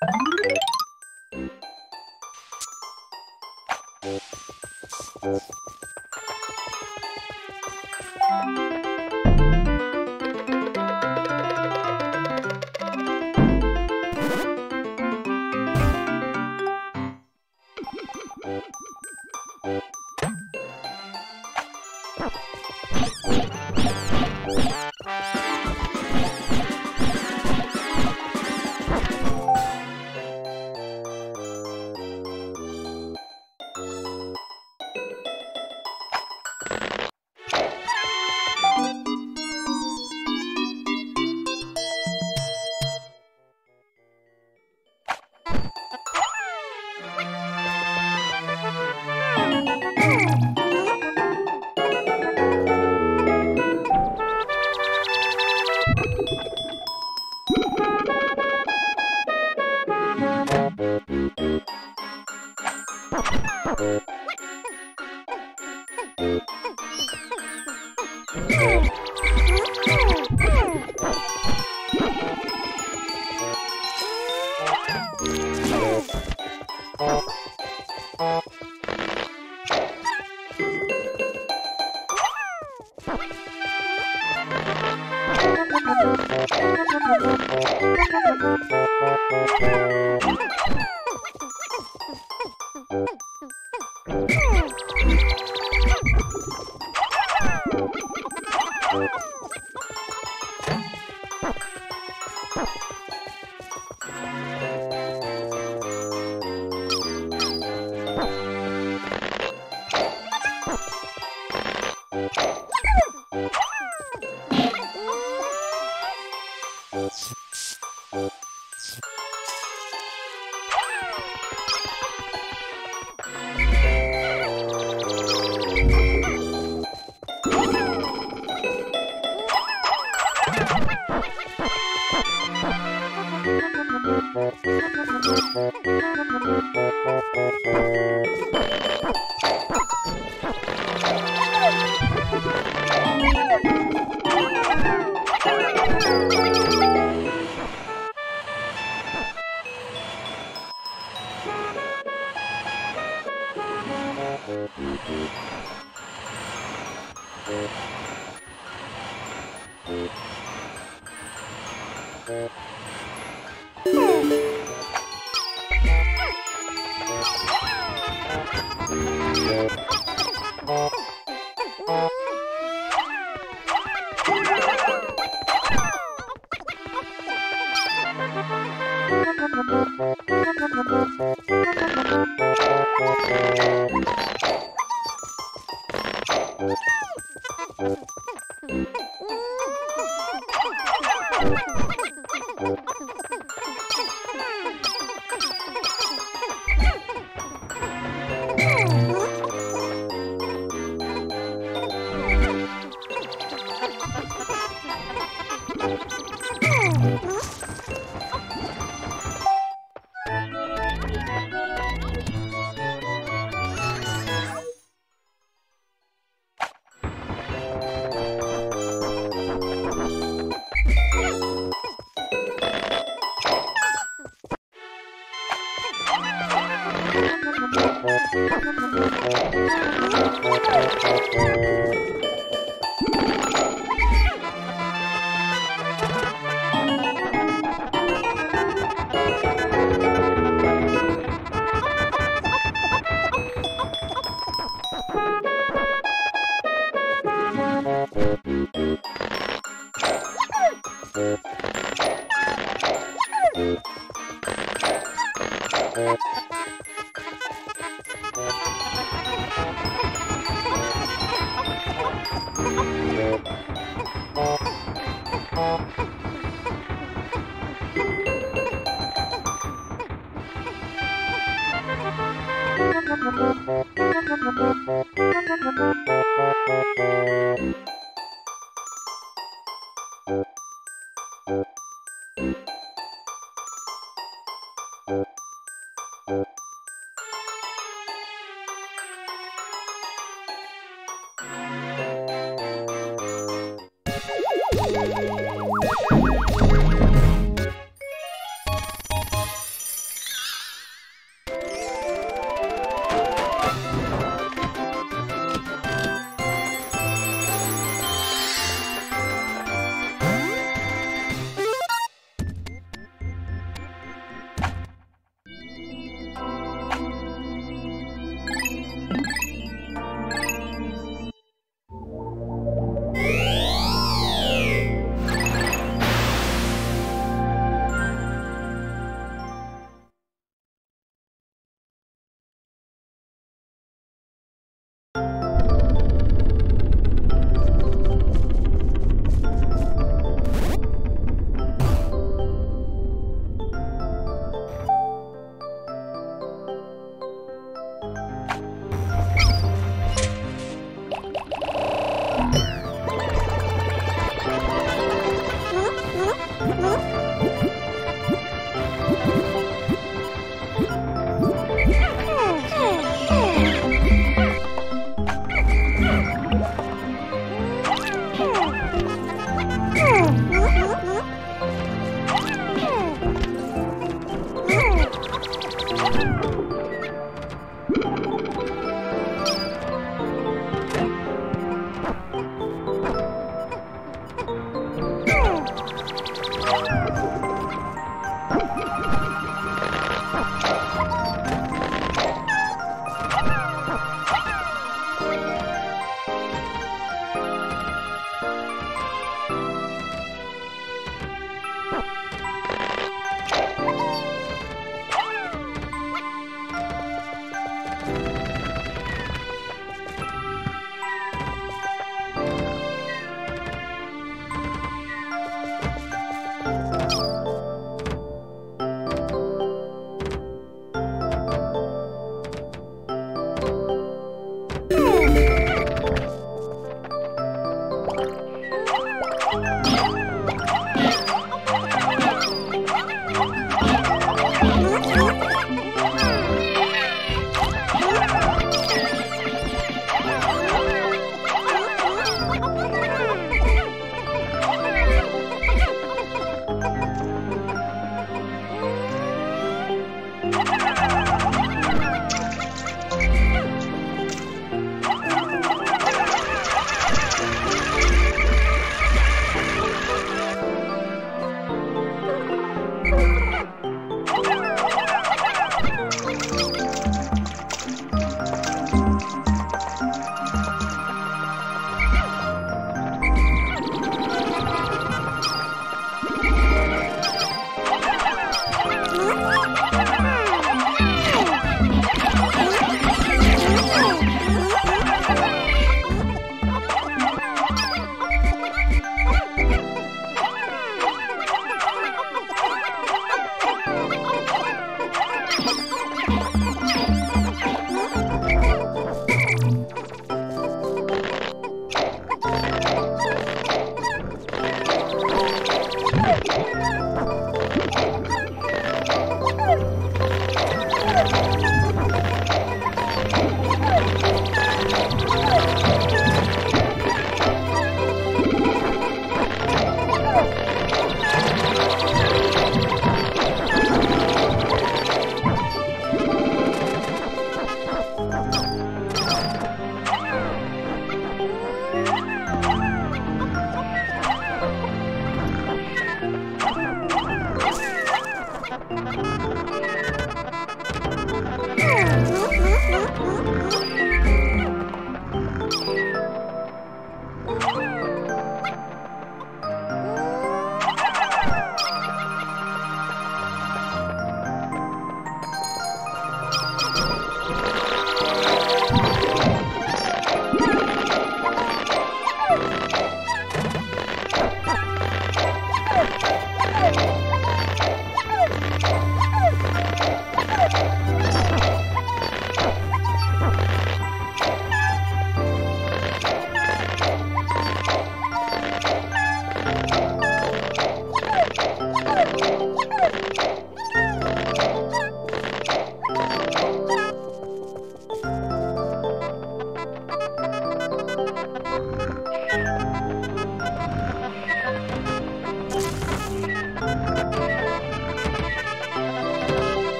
Thank you.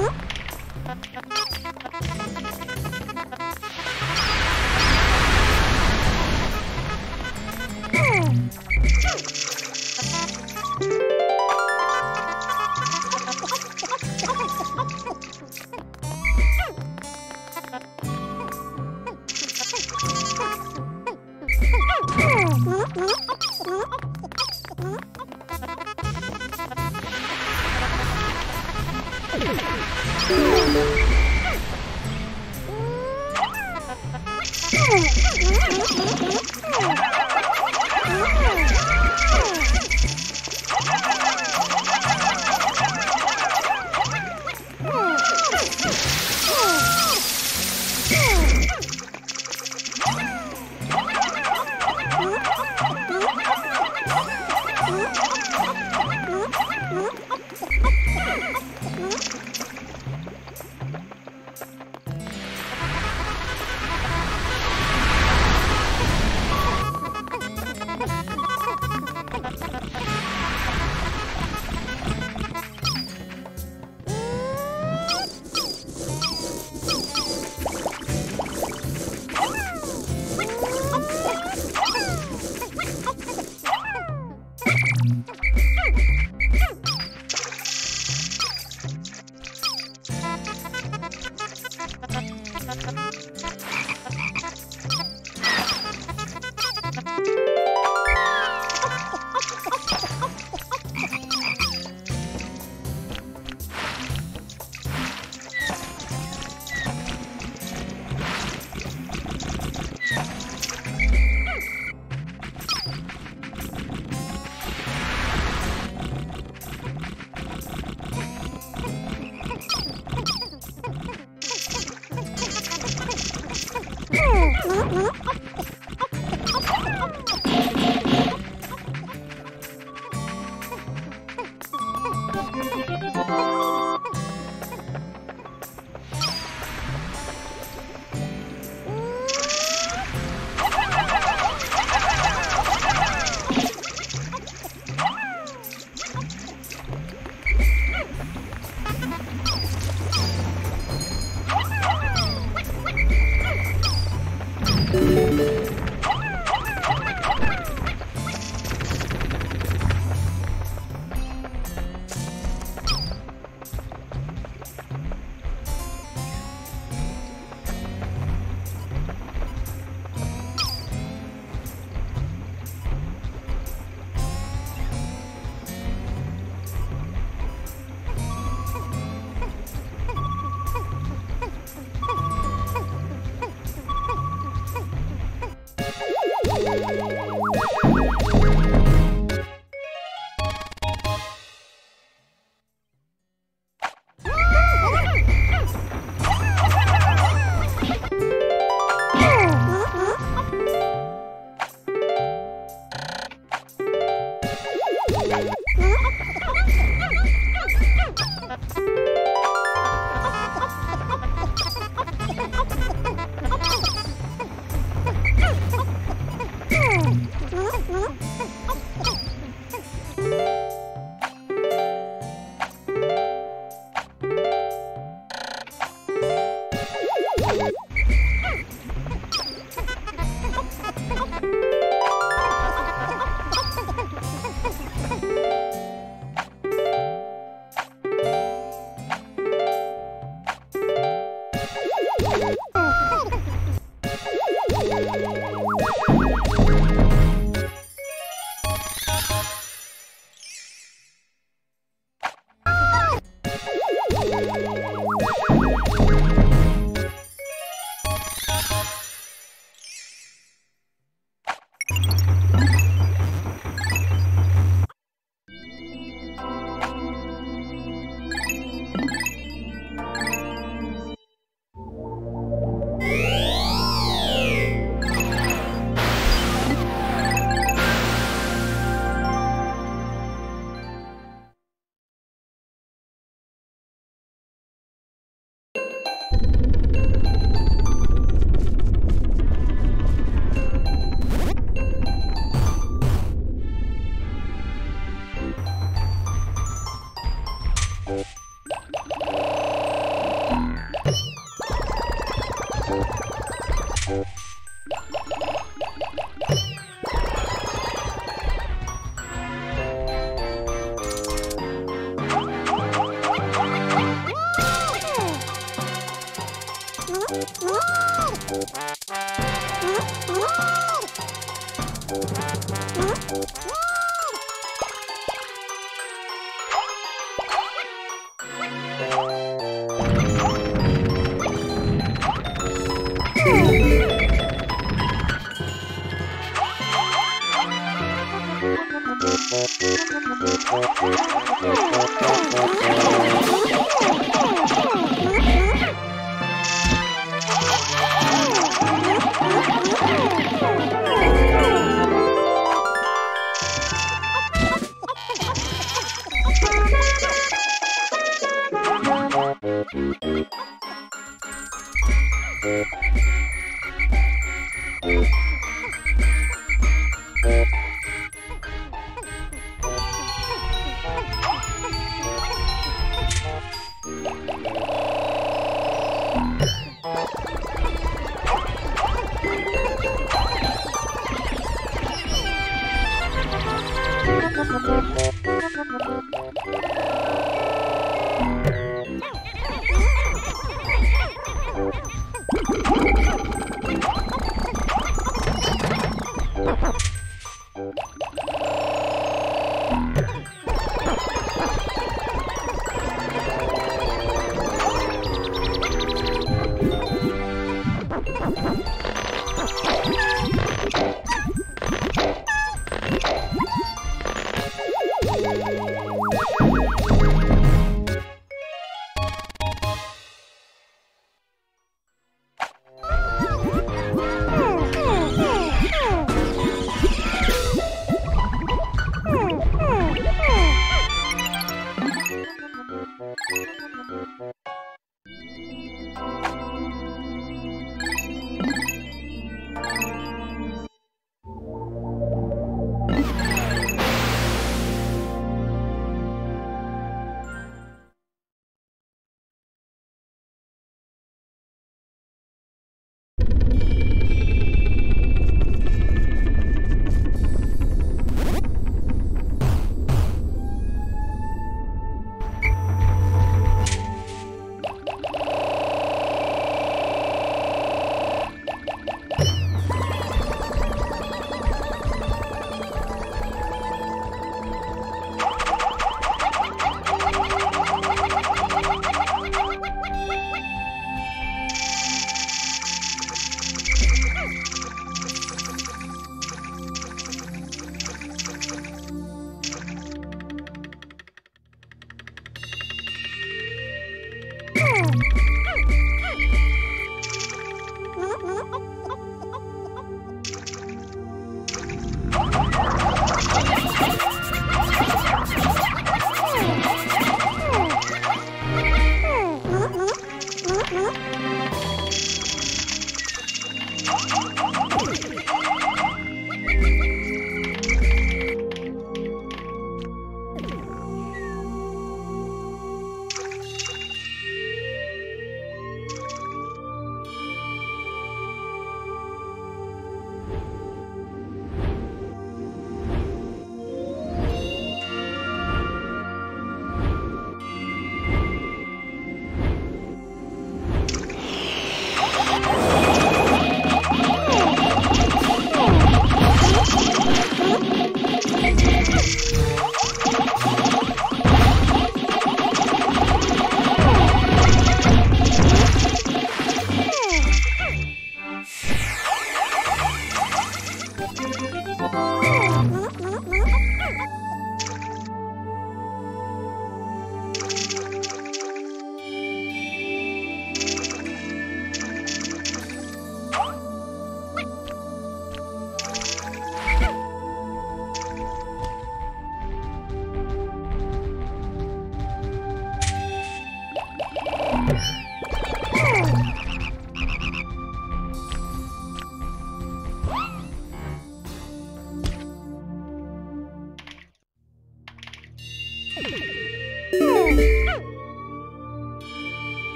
ん Yeah, yeah, yeah.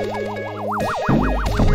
Música